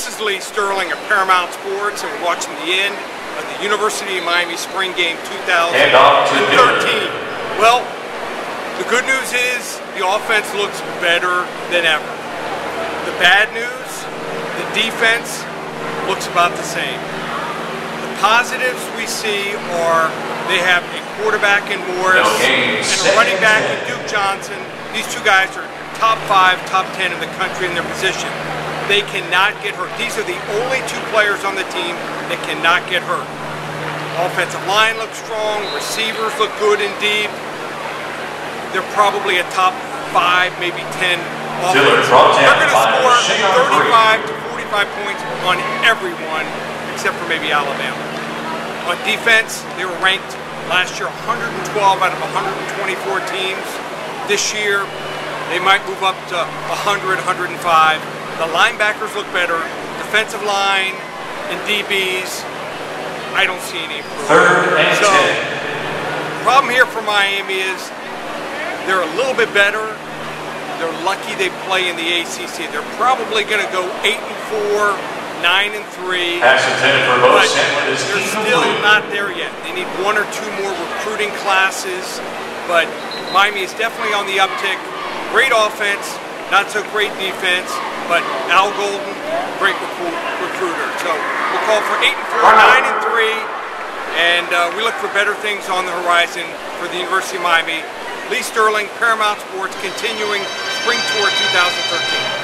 This is Lee Sterling of Paramount Sports, and we're watching the end of the University of Miami Spring Game 2013. Well, the good news is the offense looks better than ever. The bad news, the defense looks about the same. The positives we see are they have a quarterback in Morris and a running back in Duke Johnson. These two guys are top five, top ten in the country in their position. They cannot get hurt. These are the only two players on the team that cannot get hurt. Offensive line looks strong, receivers look good and deep. They're probably a top five, maybe ten Dillard offense. brought down They're going to score 35 to 45 points on everyone except for maybe Alabama. On defense, they were ranked last year 112 out of 124 teams. This year, they might move up to 100, 105. The linebackers look better. Defensive line and DBs, I don't see any improvement. Third and So, 10. problem here for Miami is they're a little bit better. They're lucky they play in the ACC. They're probably going to go eight and four, nine and three. Pass intended for Bo But they're still not there yet. They need one or two more recruiting classes, but Miami is definitely on the uptick. Great offense, not so great defense, but Al Golden, great recruit, recruiter. So we'll call for eight and four, nine and three, and uh, we look for better things on the horizon for the University of Miami. Lee Sterling, Paramount Sports, continuing spring tour 2013.